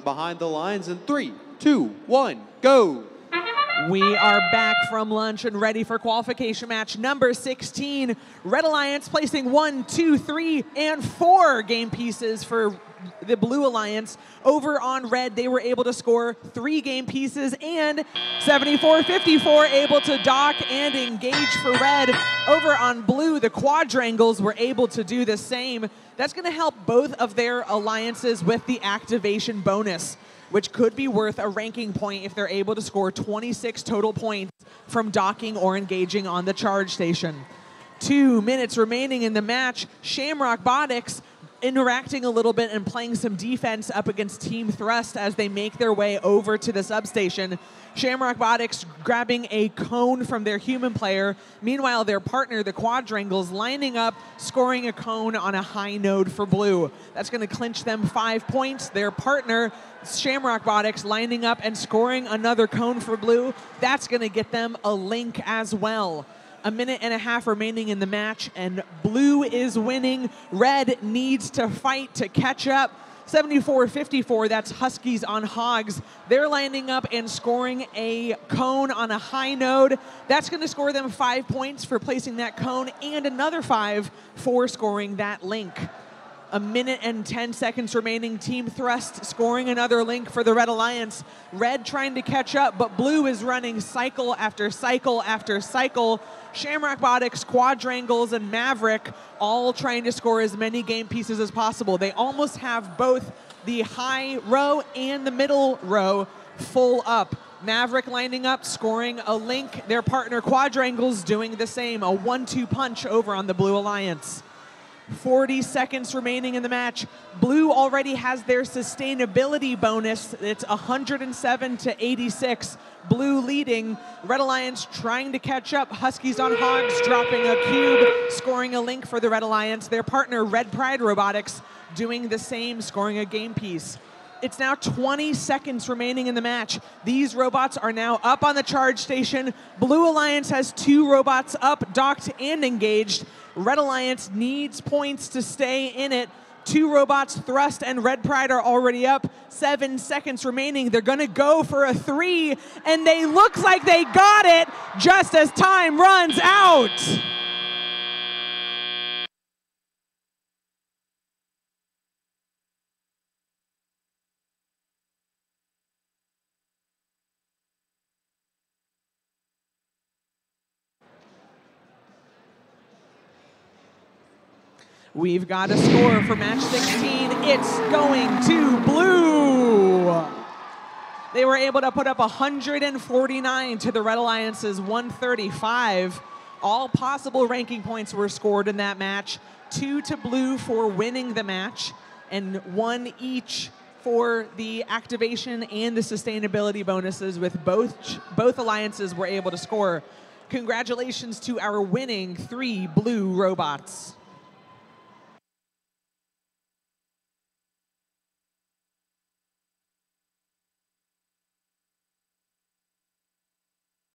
behind the lines in three, two, one, go. We are back from lunch and ready for qualification match number 16. Red Alliance placing one, two, three, and four game pieces for the Blue Alliance. Over on Red, they were able to score three game pieces and 74-54 able to dock and engage for Red. Over on Blue, the Quadrangles were able to do the same. That's going to help both of their alliances with the activation bonus which could be worth a ranking point if they're able to score 26 total points from docking or engaging on the charge station. Two minutes remaining in the match. Shamrock Botics interacting a little bit and playing some defense up against Team Thrust as they make their way over to the substation. Shamrock Botics grabbing a cone from their human player. Meanwhile, their partner, the Quadrangles, lining up, scoring a cone on a high node for blue. That's going to clinch them five points. Their partner, Shamrock Botics, lining up and scoring another cone for blue. That's going to get them a link as well a minute and a half remaining in the match, and blue is winning. Red needs to fight to catch up. 74-54, that's Huskies on Hogs. They're lining up and scoring a cone on a high node. That's going to score them five points for placing that cone and another five for scoring that link. A minute and 10 seconds remaining. Team Thrust scoring another link for the Red Alliance. Red trying to catch up, but Blue is running cycle after cycle after cycle. Shamrock Botics, Quadrangles, and Maverick all trying to score as many game pieces as possible. They almost have both the high row and the middle row full up. Maverick lining up, scoring a link. Their partner Quadrangles doing the same, a one-two punch over on the Blue Alliance. 40 seconds remaining in the match. Blue already has their sustainability bonus. It's 107 to 86. Blue leading. Red Alliance trying to catch up. Huskies on Hogs dropping a cube, scoring a link for the Red Alliance. Their partner, Red Pride Robotics, doing the same, scoring a game piece. It's now 20 seconds remaining in the match. These robots are now up on the charge station. Blue Alliance has two robots up, docked, and engaged. Red Alliance needs points to stay in it. Two robots, Thrust and Red Pride, are already up. Seven seconds remaining. They're going to go for a three, and they look like they got it just as time runs out. We've got a score for match 16. It's going to blue. They were able to put up 149 to the Red Alliance's 135. All possible ranking points were scored in that match. Two to blue for winning the match, and one each for the activation and the sustainability bonuses with both both alliances were able to score. Congratulations to our winning three blue robots.